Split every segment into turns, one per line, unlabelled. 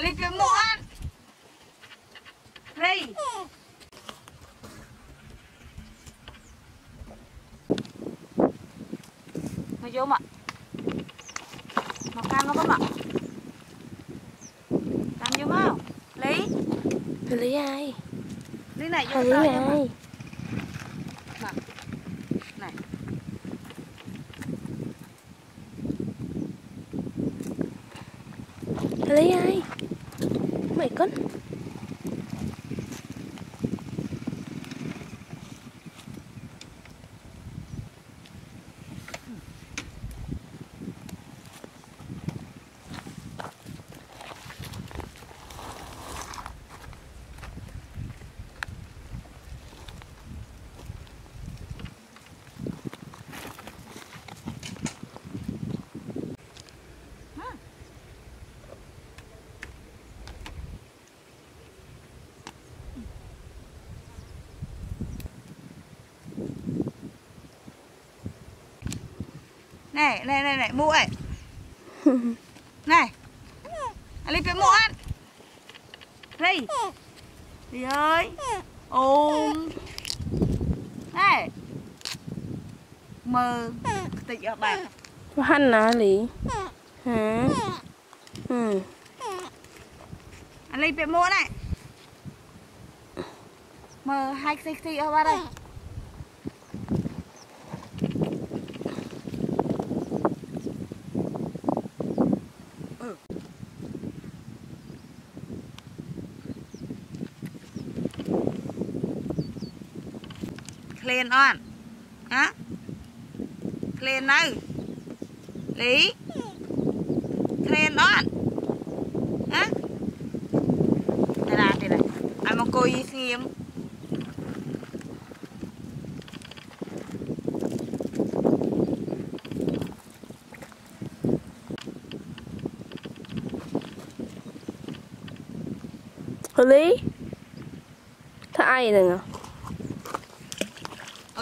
lấy cái muỗng đây. Nó vô mà nó can nó có mà can vô mau lấy
Thầy lấy ai?
lấy này vô Thầy tao lấy cho mà ai? này.
Lấy ai? Thank you.
này này này này mũ này này anh lên phía mũ ăn đây đi ơi ôm này mơ tịch ở bạn
hắn là lý hả ừ
anh lên phía mũ này mơ hai xích xích ở bạn đây Clean on. Hả? Clean đâu Lý. Clean on. Hả? Đây là, đây này. Anh mà cô y nghiêm
Thầy lấy ai này nè?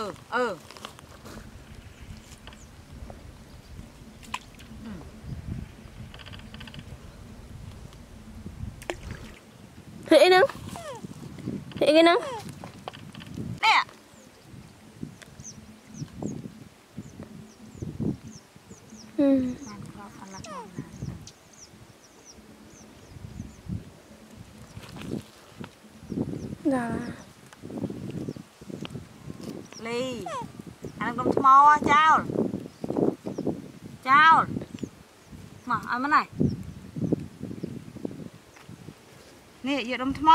Ừ ừ.
Thầy nâng Thầy cái nâng
Nè
Ừ. Dạ
លីអានឹងដុំថ្មចោលចោលមកឲ្យមកណែនេះយកដុំថ្ម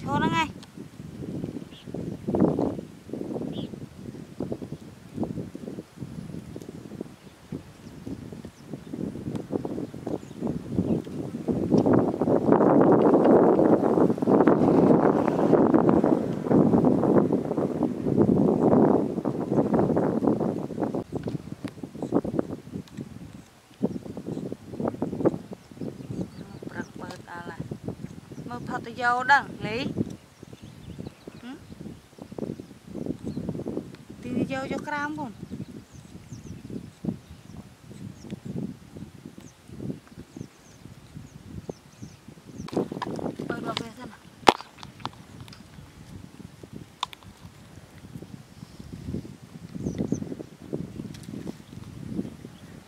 ឈរហ្នឹងឯង ថតទៅយោដឹងលីទីយោយកក្រាមបង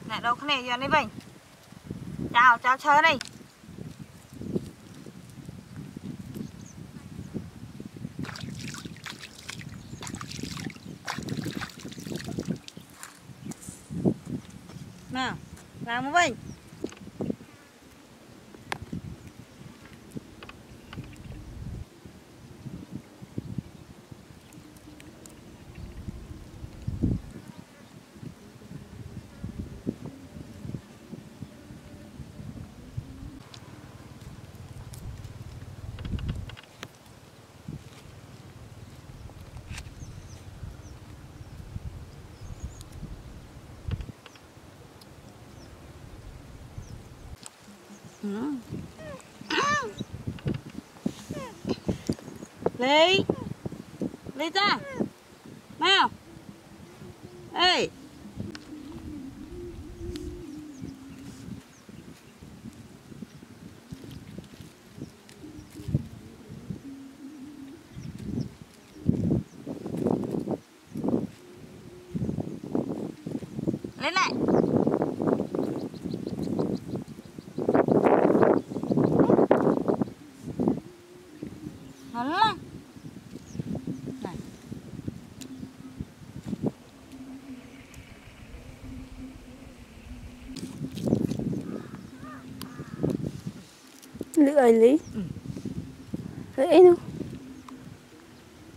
អ្នកដល់គ្នាយកនេះវិញចៅចៅឈើនេះ Nào, vào một vinh Lấy Lấy ra Nào Ê. Lên lại. Nó lăng. Này.
Lưỡi lý Ừ. lưỡi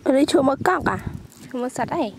ở đây chỗ mà cọc à chỗ mà sạch ấy